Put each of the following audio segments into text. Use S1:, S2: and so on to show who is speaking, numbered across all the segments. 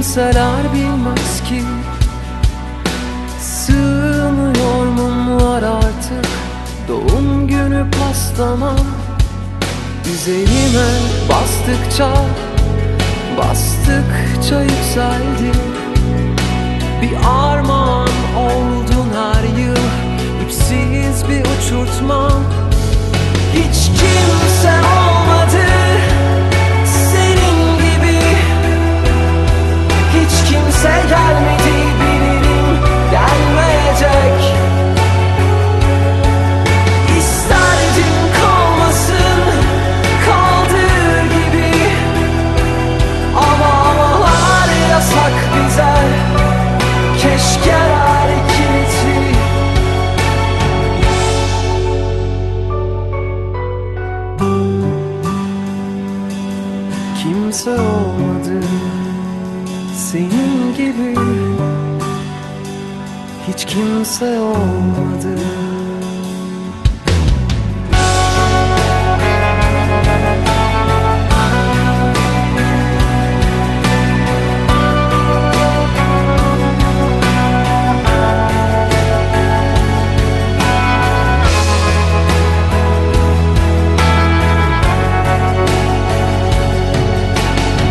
S1: Kimseler bilmez ki. Sığmıyor mumlar artık. Doğum günü pastama Üzerime bastıkça Bastıkça yükseldi. Bir armağan oldun her yıl. İpsiz bir uçurtma. Hiç kim senin gibi Hiç kimse olmadı.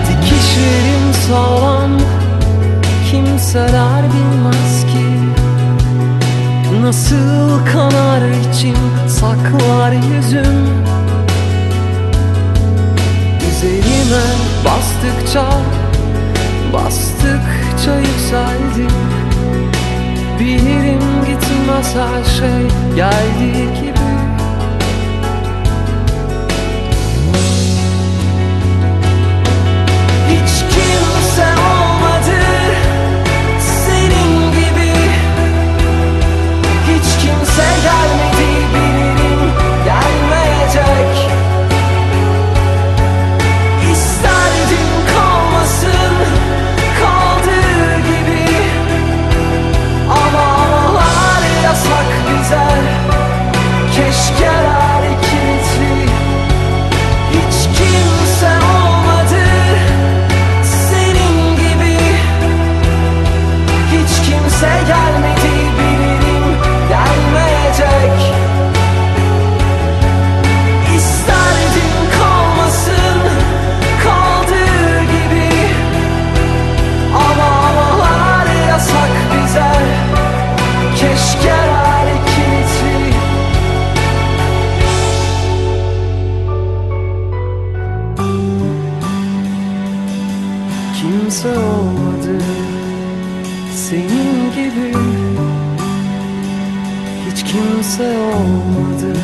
S1: Dikişlerim sağlam Kimseler bilmez ki. Nasıl kanar içim Saklar yüzüm. Üzerime bastıkça Bastıkça yükseldi Bilirim gitmez her şey Geldiği gibi Kimse olmadı senin gibi. Hiç kimse olmadı